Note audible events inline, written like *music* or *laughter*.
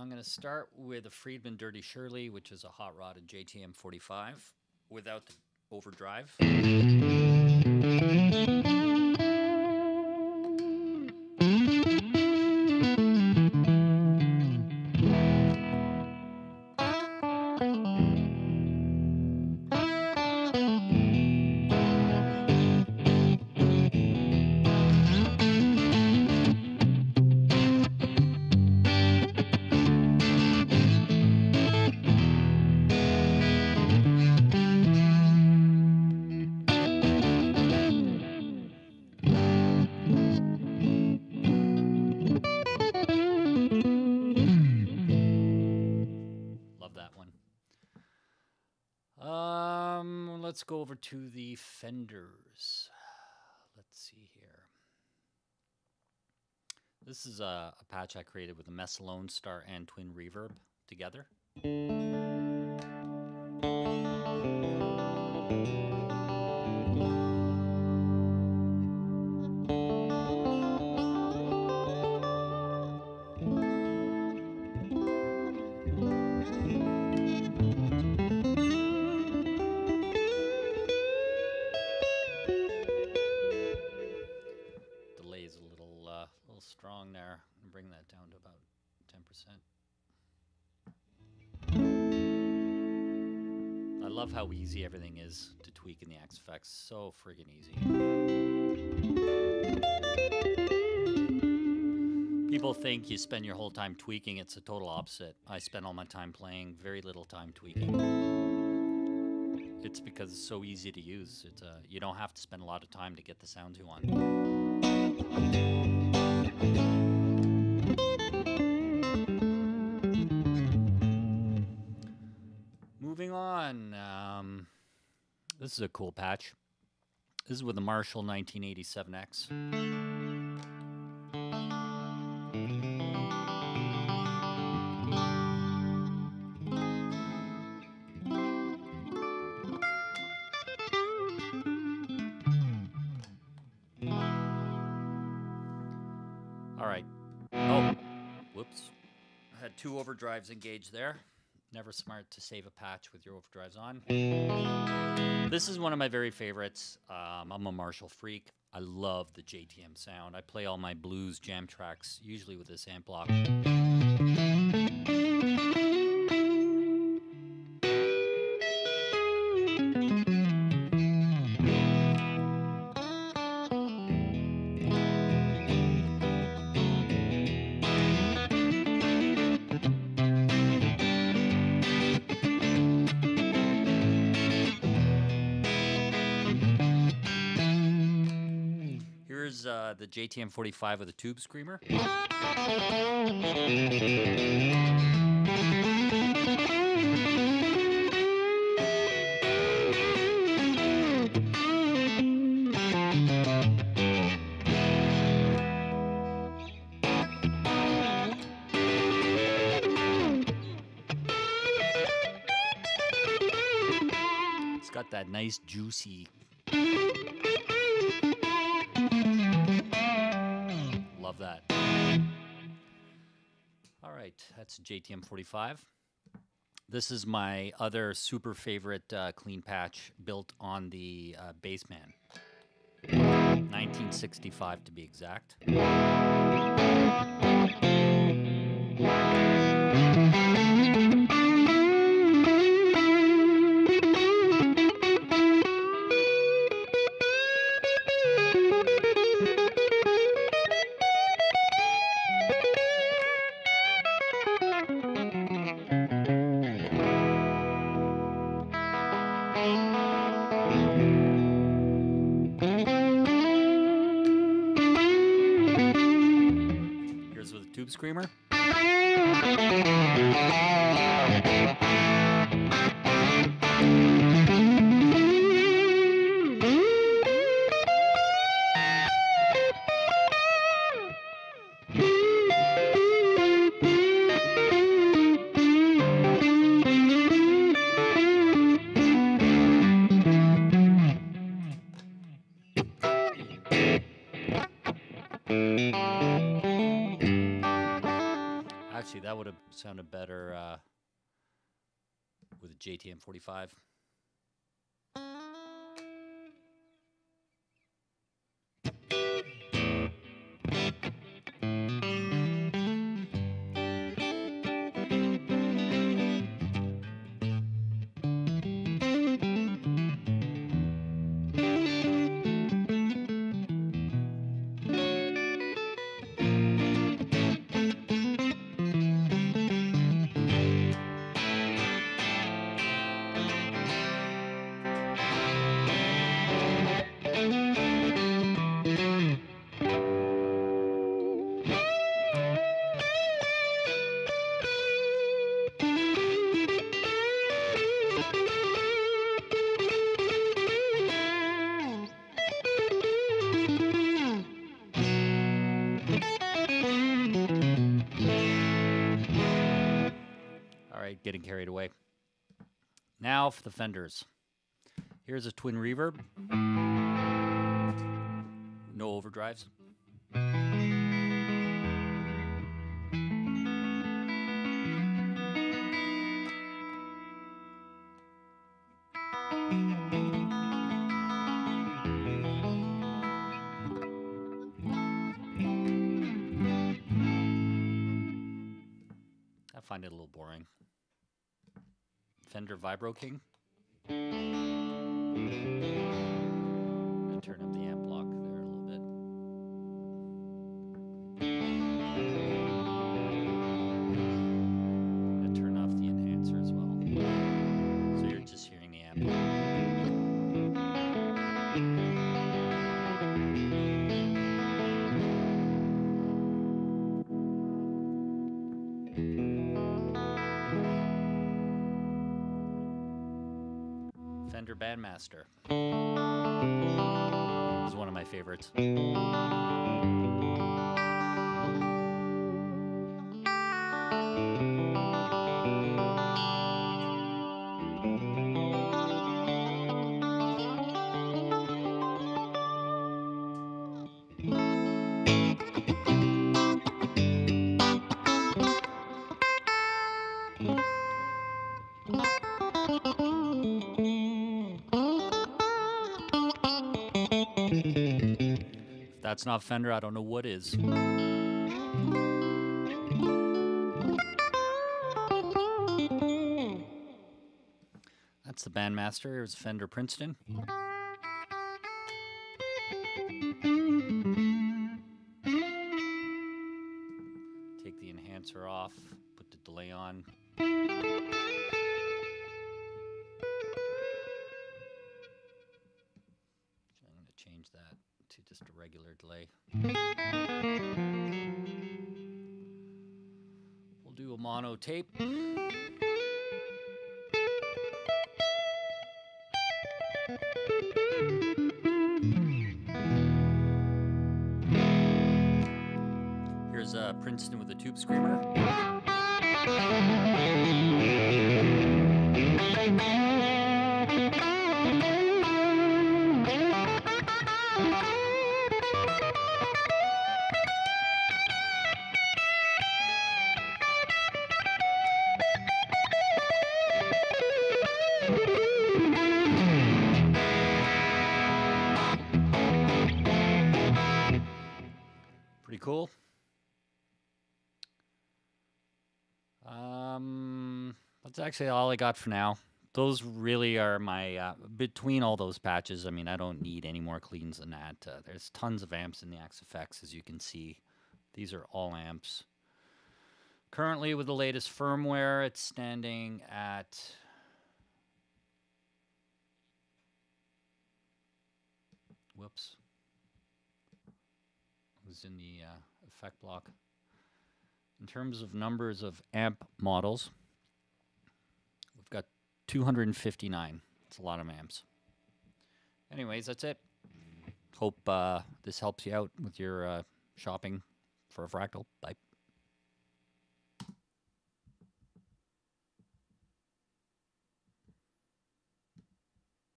I'm going to start with a Friedman Dirty Shirley, which is a hot rod rodded JTM 45 without the overdrive. Let's go over to the Fenders. *sighs* Let's see here. This is a, a patch I created with a Mesa Lone Star and Twin Reverb together. Love how easy everything is to tweak in the Axe FX. So friggin' easy. People think you spend your whole time tweaking. It's the total opposite. I spend all my time playing, very little time tweaking. It's because it's so easy to use. It's uh, you don't have to spend a lot of time to get the sounds you want. Um, this is a cool patch. This is with the Marshall 1987X. All right. Oh, whoops. I had two overdrives engaged there. Never smart to save a patch with your overdrives on. This is one of my very favorites. Um, I'm a Marshall freak. I love the JTM sound. I play all my blues jam tracks usually with this amp block. Here's uh, the JTM 45 with a tube screamer. It's got that nice juicy Love that. All right, that's JTM 45. This is my other super favorite uh, clean patch built on the uh, Bassman. 1965 to be exact. Here's with a tube screamer. Actually, that would have sounded better uh, with a JTM 45. Getting carried away. Now for the fenders. Here's a twin reverb. No overdrives. I find it a little boring. Fender Vibro King. Gonna turn up the amp block Fender Bandmaster. Is one of my favorites. That's not Fender, I don't know what is. That's the Bandmaster. It was Fender Princeton. Take the enhancer off, put the delay on. Regular delay. We'll do a mono tape. Here's uh, Princeton with a tube screamer. Pretty cool. Um, that's actually all I got for now. Those really are my uh, between all those patches. I mean, I don't need any more cleans than that. Uh, there's tons of amps in the Axe XFX, as you can see. These are all amps. Currently, with the latest firmware, it's standing at whoops was in the uh, effect block. In terms of numbers of amp models, we've got 259. It's a lot of amps. Anyways, that's it. Hope uh, this helps you out with your uh, shopping for a Fractal. Bye.